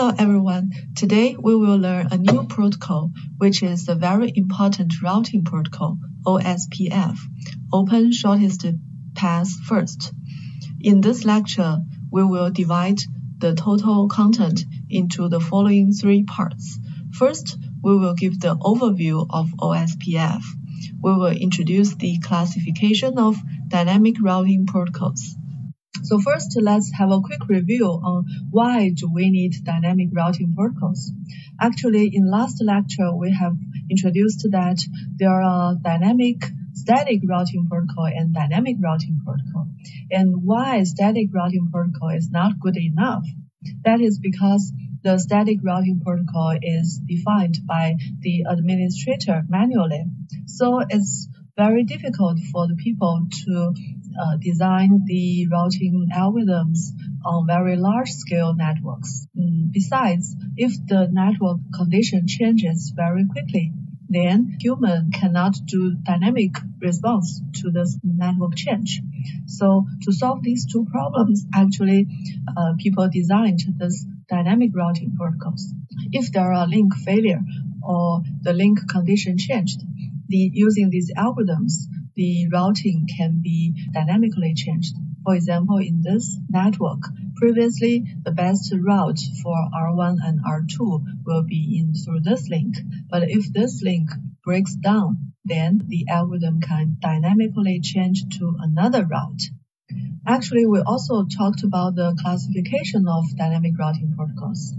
Hello everyone. Today we will learn a new protocol, which is a very important routing protocol, OSPF, Open Shortest Path First. In this lecture, we will divide the total content into the following three parts. First, we will give the overview of OSPF. We will introduce the classification of dynamic routing protocols. So first, let's have a quick review on why do we need dynamic routing protocols. Actually, in last lecture, we have introduced that there are dynamic static routing protocol and dynamic routing protocol. And why static routing protocol is not good enough? That is because the static routing protocol is defined by the administrator manually. So it's very difficult for the people to uh, design the routing algorithms on very large scale networks. Mm, besides, if the network condition changes very quickly, then human cannot do dynamic response to this network change. So to solve these two problems, actually, uh, people designed this dynamic routing protocols. If there are link failure or the link condition changed, the, using these algorithms, the routing can be dynamically changed. For example, in this network, previously the best route for R1 and R2 will be in through this link. But if this link breaks down, then the algorithm can dynamically change to another route. Actually, we also talked about the classification of dynamic routing protocols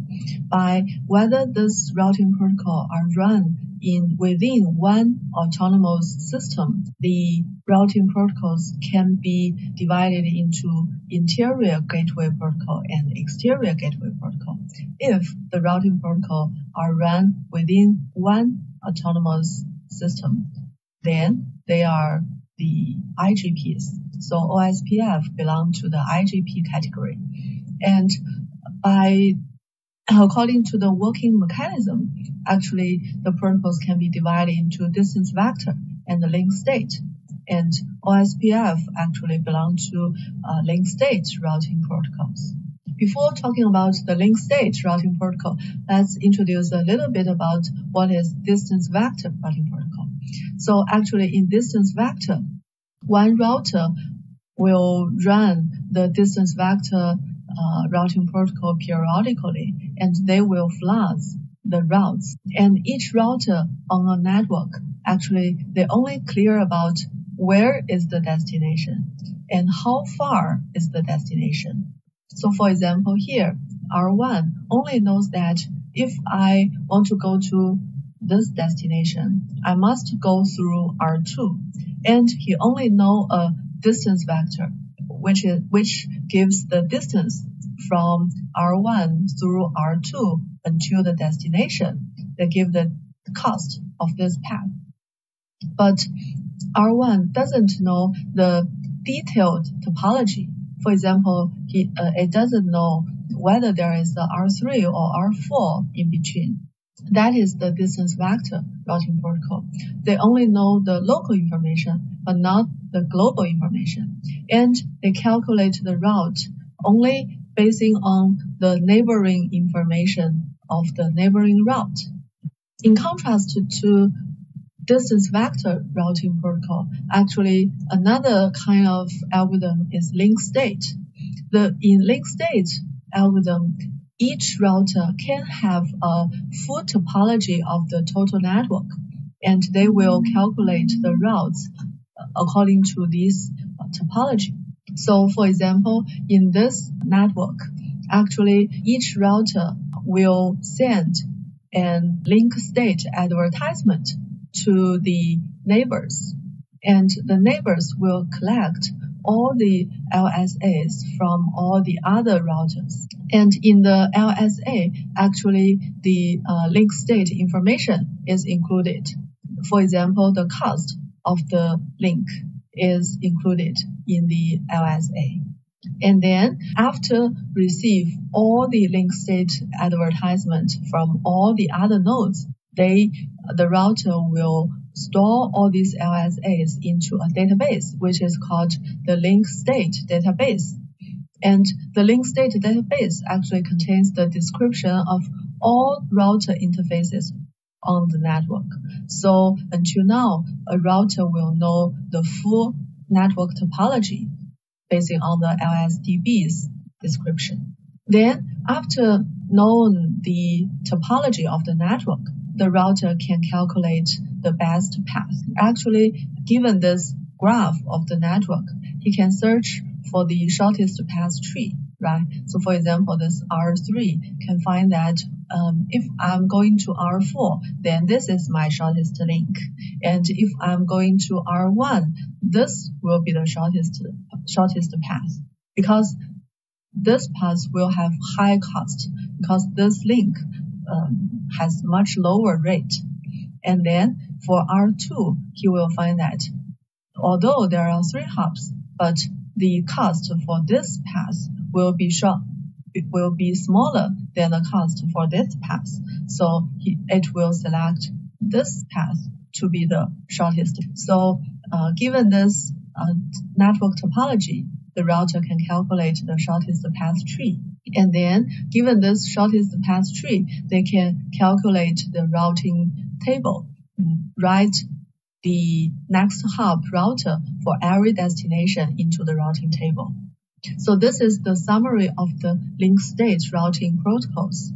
by whether this routing protocol are run in within one autonomous system, the routing protocols can be divided into interior gateway protocol and exterior gateway protocol. If the routing protocol are run within one autonomous system, then they are the IGPs. So OSPF belong to the IGP category. And by according to the working mechanism, actually the protocols can be divided into distance vector and the link state. And OSPF actually belong to uh, link state routing protocols. Before talking about the link state routing protocol, let's introduce a little bit about what is distance vector routing protocol. So actually in distance vector, one router will run the distance vector uh, routing protocol periodically, and they will flood the routes. And each router on a network, actually, they only clear about where is the destination and how far is the destination. So for example, here, R1 only knows that if I want to go to this destination, I must go through R2. And he only know a distance vector which is, which gives the distance from R1 through R2 until the destination. They give the cost of this path. But R1 doesn't know the detailed topology. For example, he, uh, it doesn't know whether there is a R3 or R4 in between. That is the distance vector routing protocol. They only know the local information, but not the global information. And they calculate the route only basing on the neighboring information of the neighboring route. In contrast to distance vector routing protocol, actually another kind of algorithm is link state. The in link state algorithm, each router can have a full topology of the total network, and they will calculate the routes according to this topology. So for example, in this network, actually each router will send and link state advertisement to the neighbors and the neighbors will collect all the LSAs from all the other routers. And in the LSA, actually the uh, link state information is included. For example, the cost of the link is included in the LSA. And then after receive all the link state advertisement from all the other nodes, they, the router will store all these LSAs into a database, which is called the link state database. And the link state database actually contains the description of all router interfaces on the network. So until now, a router will know the full network topology based on the LSDB's description. Then after knowing the topology of the network, the router can calculate the best path. Actually, given this graph of the network, he can search for the shortest path tree, right? So for example, this R3 can find that um, if I'm going to R4, then this is my shortest link. And if I'm going to R1, this will be the shortest, shortest path because this path will have high cost because this link um, has much lower rate. And then for R2, he will find that although there are three hops, but the cost for this path will be short, it will be smaller than the cost for this path. So he, it will select this path to be the shortest. So uh, given this uh, network topology, the router can calculate the shortest path tree. And then given this shortest path tree, they can calculate the routing table, write the next hop router for every destination into the routing table. So this is the summary of the link state routing protocols.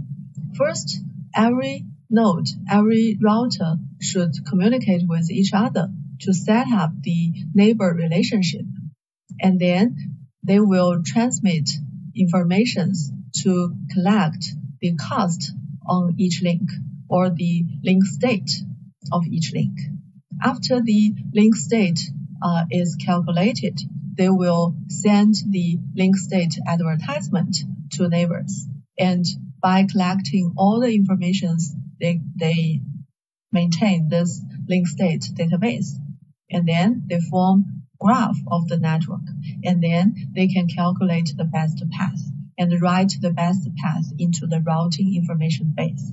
First, every node, every router should communicate with each other to set up the neighbor relationship. And then they will transmit informations to collect the cost on each link or the link state of each link. After the link state uh, is calculated, they will send the link state advertisement to neighbors. And by collecting all the information, they, they maintain this link state database. And then they form graph of the network. And then they can calculate the best path and write the best path into the routing information base.